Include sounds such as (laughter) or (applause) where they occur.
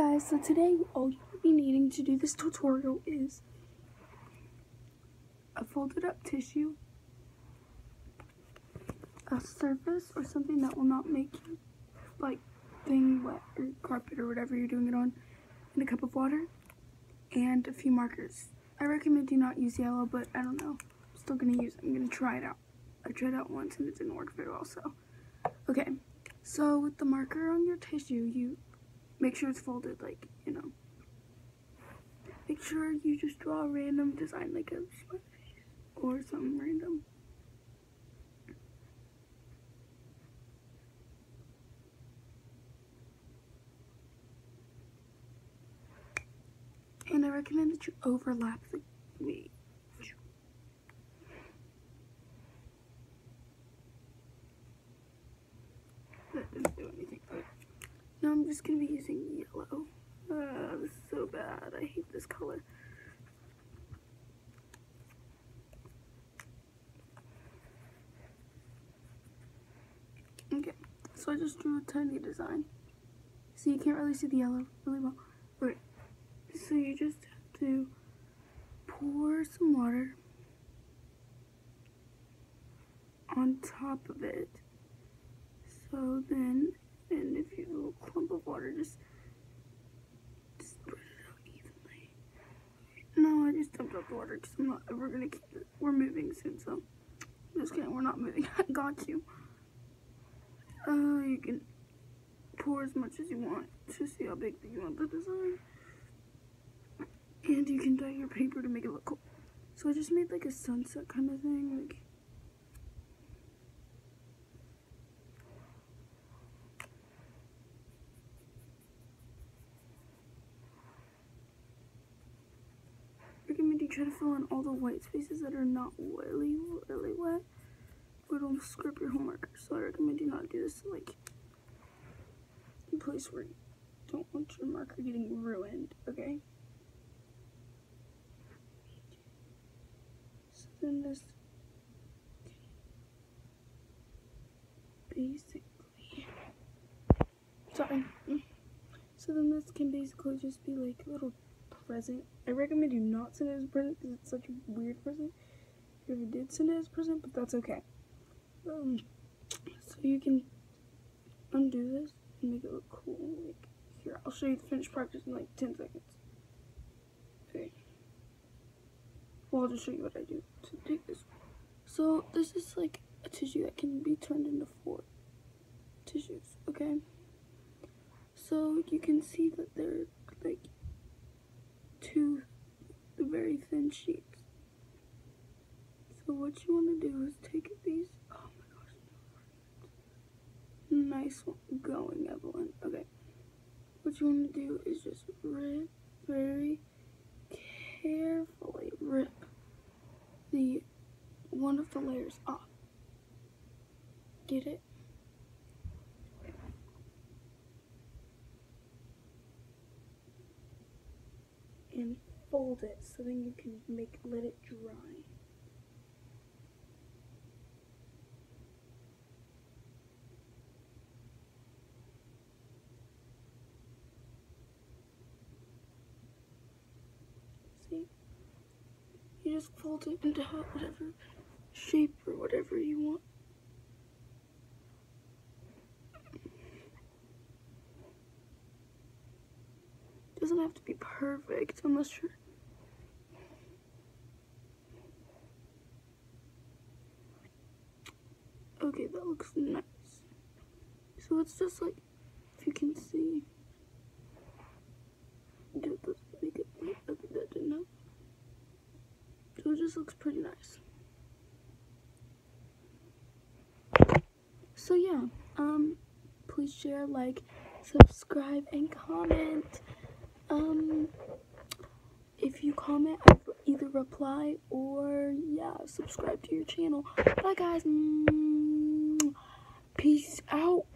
guys, so today all you'll be needing to do this tutorial is a folded up tissue, a surface or something that will not make your like thing wet or carpet or whatever you're doing it on, and a cup of water, and a few markers. I recommend you not use yellow, but I don't know. I'm still gonna use it. I'm gonna try it out. I tried it out once and it didn't work very well, so. Okay, so with the marker on your tissue, you make sure it's folded, like, you know. Make sure you just draw a random design, like a smiley face or something random. And I recommend that you overlap the me. That didn't do anything. Okay. Now I'm just gonna be using yellow. Uh, this is so bad. I hate this color. Okay, so I just drew a tiny design. So you can't really see the yellow really well. Okay, so you just have to pour some water on top of it. So then, and if you have a little clump of water, just, just it out evenly. No, I just dumped out the water because I'm not ever gonna keep it. We're moving soon, so just kidding. We're not moving. (laughs) I got you. Uh, you can pour as much as you want to see how big you want the design. And you can dye your paper to make it look cool. So I just made like a sunset kind of thing, like recommend you try to fill in all the white spaces that are not really, really wet. Or it'll scrub your homework. So I recommend you not do this like a place where you don't want your marker getting ruined, okay? So then this basically sorry. So then this can basically just be like a little present. I recommend you not send it as a present because it's such a weird present. If you did send it as a present, but that's okay. Um, so you can undo this and make it look cool. Like here, I'll show you the finished product in like 10 seconds. Okay. Well, I'll just show you what I do to take this. So this is like a tissue that can be turned into four tissues. Okay. So you can see that they're like two very thin sheets. So what you want to do is take these. Oh my gosh, nice going, Evelyn. Okay, what you want to do is just rip very carefully rip the one of the layers off. Get it? And fold it so then you can make let it dry. See? You just fold it into whatever shape or whatever you want. Doesn't have to be perfect. Unless you're okay that looks nice. So it's just like if you can see. Get this make it think that didn't so it just looks pretty nice. So yeah um please share like subscribe and comment um, if you comment, I either reply or, yeah, subscribe to your channel. Bye, guys. Peace out.